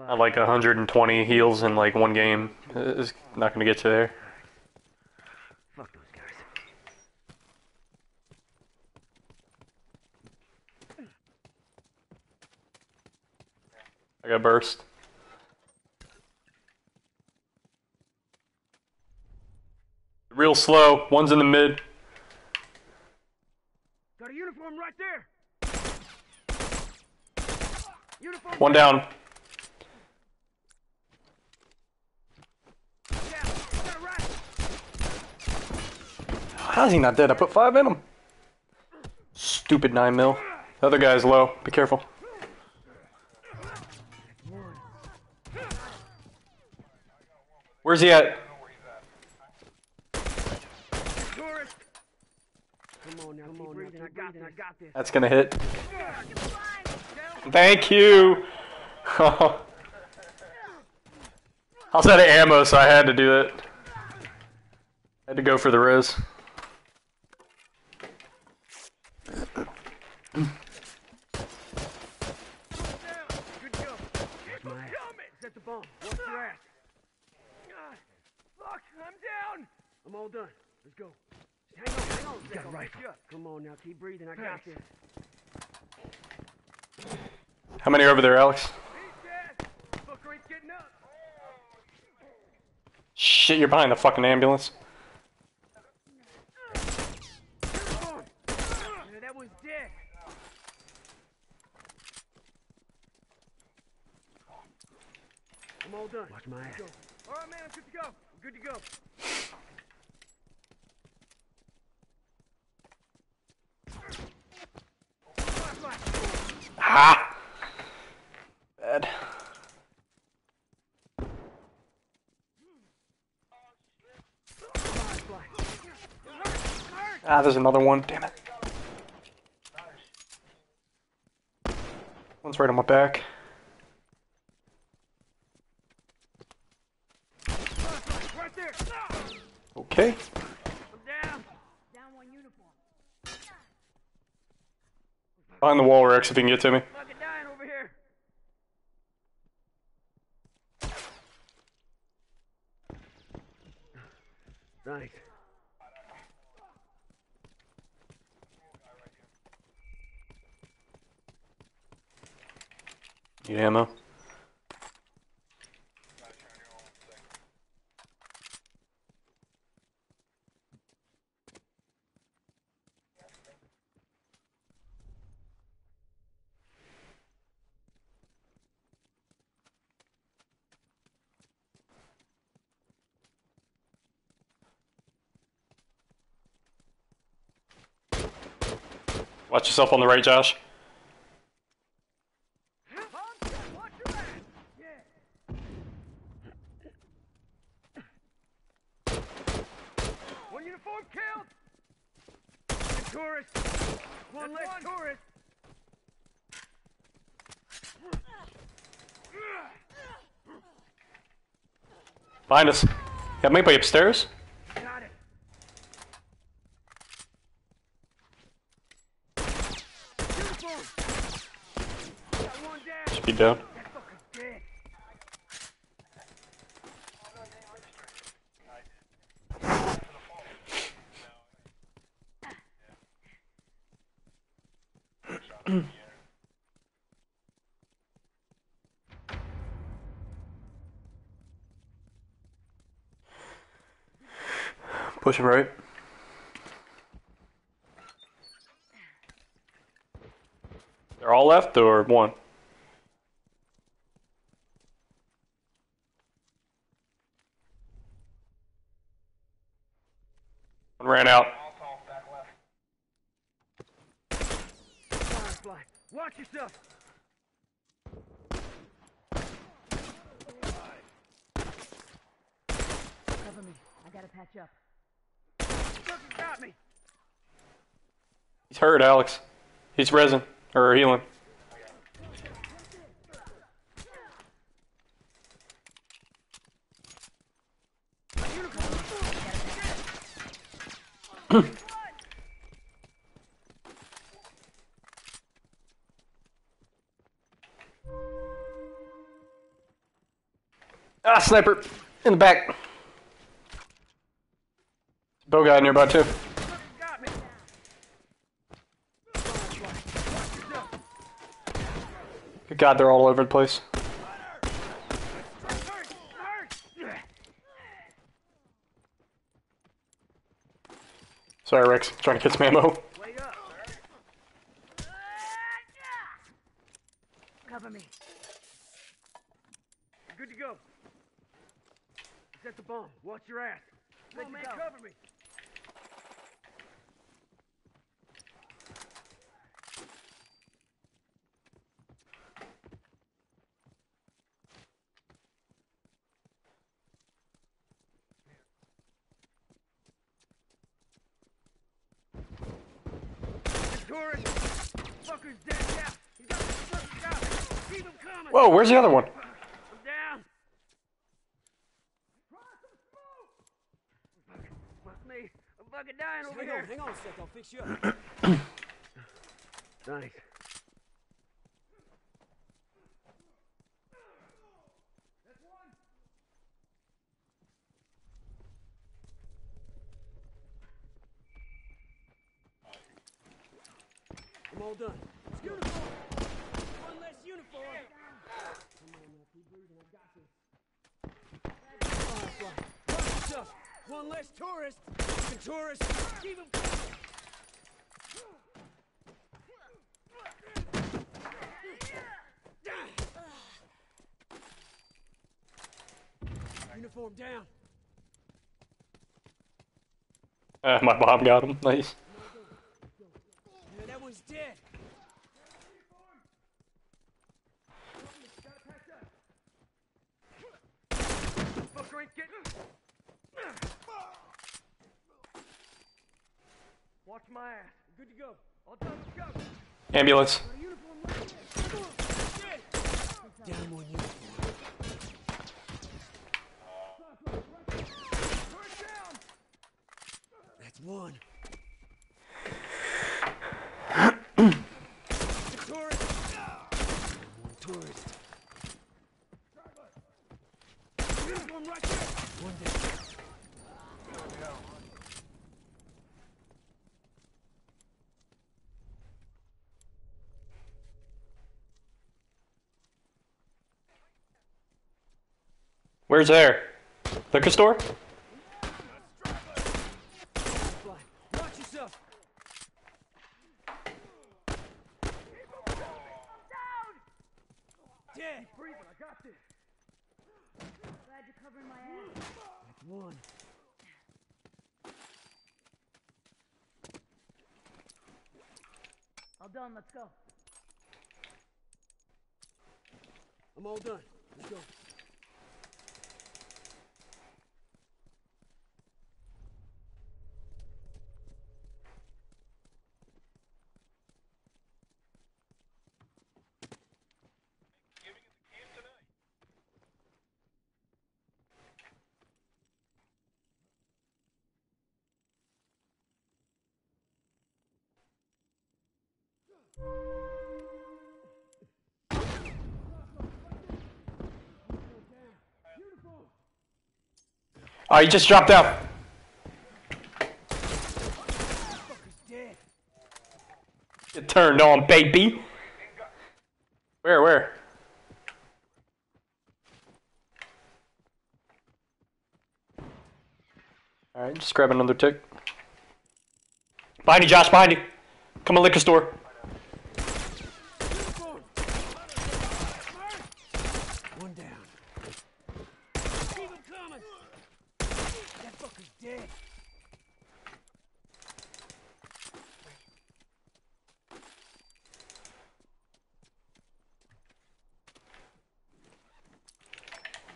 I like 120 heals in like one game. It's not gonna get you there. Fuck those guys. I got burst. Real slow. One's in the mid. Got a uniform right there. One down. How's he not dead? I put five in him. Stupid nine mil. The other guy's low. Be careful. Where's he at? Tourist. Come on now. Come on breathing. I got this. I got this. That's gonna hit. Thank you. I was out of ammo, so I had to do it. I Had to go for the res. Good to go. Keep them coming. Set the bomb. Watch your ass. Fuck, I'm down. I'm all done. Let's go. Hang on, hang on. You got a rifle. Come on now. Keep breathing. I got this. How many are over there, Alex? He's dead. Fucker ain't getting up. Shit, you're behind the fucking ambulance. That one's dead. I'm all done. Watch my ass. All right, man. I'm good to go. I'm good to go. Flashlight. Ha! Bad. Flashlight. Ah, there's another one. Damn it. One's right on my back. Okay. Behind the wall, Rex, if you can get to me. Fucking here. Ammo? Watch yourself on the right, Josh. Watch your ass. Yeah. One uniform killed. A tourist. One less tourist. Behind us. Got anybody upstairs? Got it. Uniform. Got one down. Should be down. That fucker's dead. Push him right. They're all left or one? One ran out. Firefly. Watch yourself. Cover me. I gotta patch up. Fucking got me. He's hurt, Alex. He's ressin' or healing. Ah, sniper in the back. Bow guy nearby too. Good God, they're all over the place. Sorry, Rex. Trying to get some ammo. Wait up. Cover me. Good to go. Set the bomb. Watch your ass. Let on, man, man. cover me. The tourist. Fucker's dead now. He got the fucking out. Keep him coming. Whoa, where's the other one? I'm down. Fuck, fuck me. I'm fucking dying over Hang here. on, hang on a sec. I'll fix you up. Thanks. I'm all done. It's uniform. One less uniform. Come on now, keep breathing. I got this. Firefly, watch yourself. One less tourist. Tourist. Keep coming. Uniform down. Uh, my bomb got him. Nice. Yeah, that one's dead. Fucker ain't getting. Watch my ass. Good to go. Ambulance. Down one uniform. That's one. The tourist. One tourist. Uniform right there. One down. Where's there? Liquor store? One. All done. Let's go. I'm all done. Let's go. Oh, he just dropped out. Get turned on, baby. Where, where? Alright, just grab another tick. Behind you, Josh, behind you. Come on, liquor store. Uniform. One down. Keep him coming. That fucker's dead.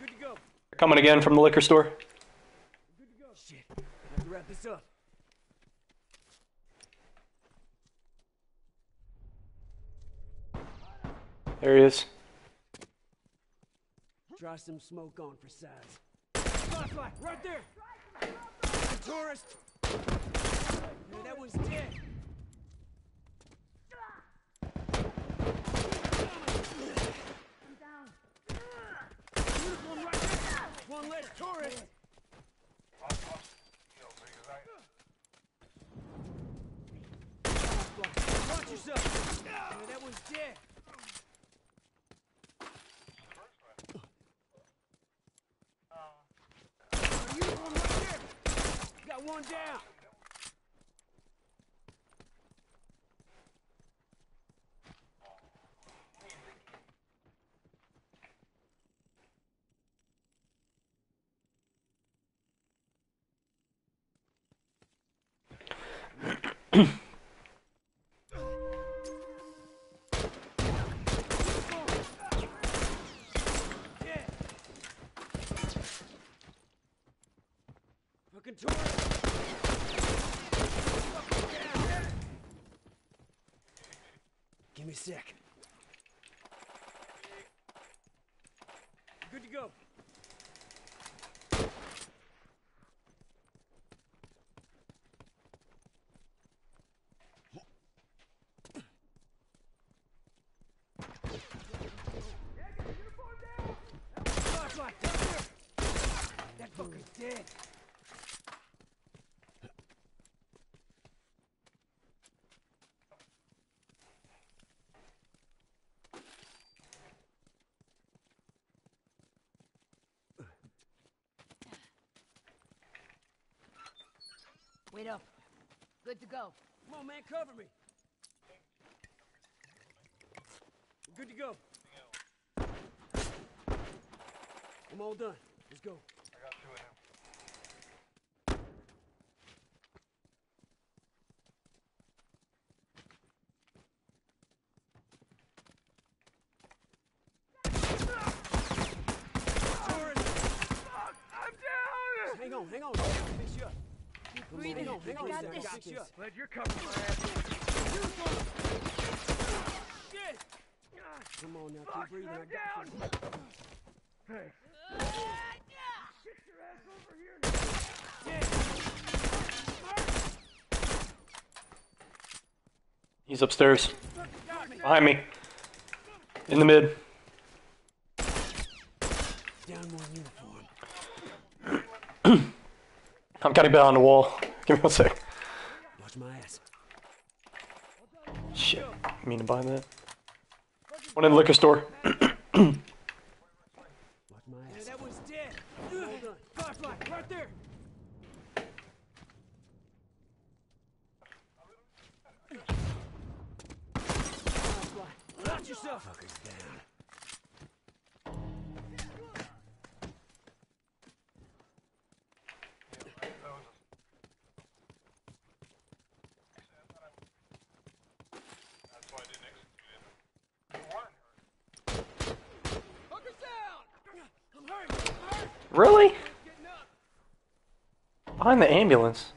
Good to go. Coming again from the liquor store. There he is. Draw some smoke on for size. Firefly, right there. The tourist. That one's dead. I'm down. Right there. tourist! Watch yourself! Yeah, that one's dead! Uniform right there! Got one down! Yeah. Fucking tourist! Fucking down. Give me a sec. Good to go. Flashlight, right there. That fucker's dead. Wait up. Good to go. Come on, man, cover me. Good to go. I'm all done. Let's go. Tourist, I'm down! Hang on, hang on. I'll fix you up. Keep Hang breathing. on, hang. I got this. I'll fix you up. Glad you're covering my ass. Shit! Come on now, keep breathing. I I'm down! Thanks. Get your ass over here He's upstairs. Behind me. In the mid. Down one uniform. I'm cutting behind the wall. Give me one sec. Watch my ass. Shit. I mean to buy that. One in the liquor store. Watch my ass. Really? Behind the ambulance.